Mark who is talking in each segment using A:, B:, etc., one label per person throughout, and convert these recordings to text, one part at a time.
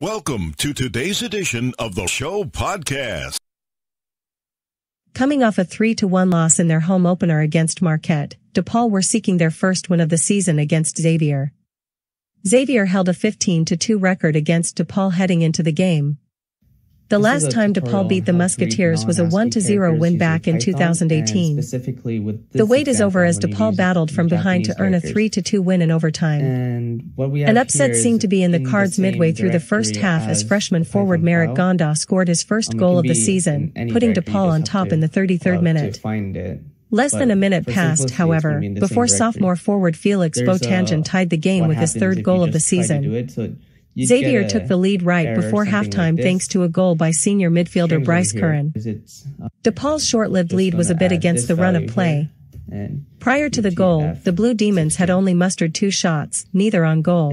A: Welcome to today's edition of the show podcast.
B: Coming off a 3-1 loss in their home opener against Marquette, DePaul were seeking their first win of the season against Xavier. Xavier held a 15-2 record against DePaul heading into the game, the last time DePaul beat the Musketeers was a 1-0 win back in 2018. The wait is over as DePaul battled from behind to earn a 3-2 win in overtime. An upset seemed to be in the cards midway through the first half as freshman forward Marek Gonda scored his first goal of the season, putting DePaul on top in the 33rd minute. Less than a minute passed, however, before sophomore forward Felix Boe-Tangen tied the game with his third goal of the season. Xavier took the lead right before halftime like thanks to a goal by senior midfielder Bryce Curran. Uh, DePaul's short-lived lead was a bit against the run of play. Prior to the goal, the Blue Demons had only mustered two shots, neither on goal.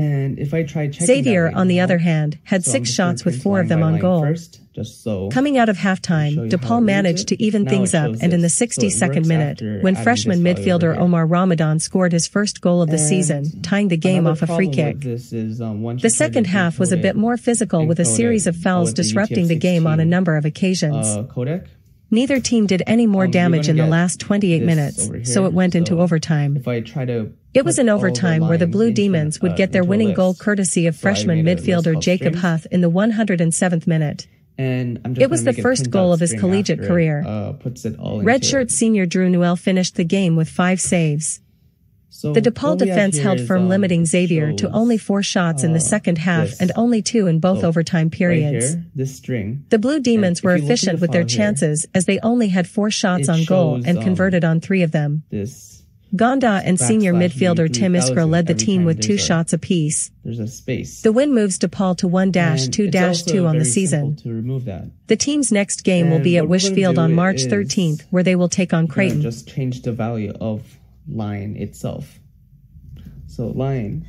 B: Xavier, on the other hand, had six shots with four of them on goal. First, so Coming out of halftime, DePaul managed to even things up and in the 62nd minute, when freshman midfielder Omar Ramadan scored his first goal of the season, tying the game off a free kick. Um, the second half was a bit more physical with a series of fouls disrupting the game on a number of occasions. Uh, Neither team did any more um, damage in the last 28 minutes, so it went so into overtime. If I try to it was an overtime where the Blue Demons would uh, get their winning goal courtesy of freshman midfielder Jacob Huth in the 107th minute. And it was the first goal of his collegiate career. Uh, Redshirt senior Drew Newell finished the game with five saves. So the DePaul defense held firm, um, limiting Xavier to only four shots uh, in the uh, second half this. and only two in both so overtime periods. Right here. The Blue Demons were efficient with their chances as they only had four shots on goal and um, converted on three of them. This Gonda and senior midfielder Tim Iskra led the team with two a, shots apiece. There's a space. The win moves DePaul to 1-2-2 on the season. To remove that. The team's next game and will be at Wishfield on March 13th, where they will take on Creighton.
C: Just change the value of line itself. So line